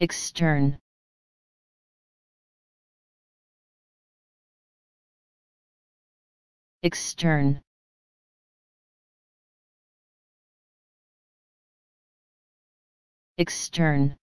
extern. Extern. Extern.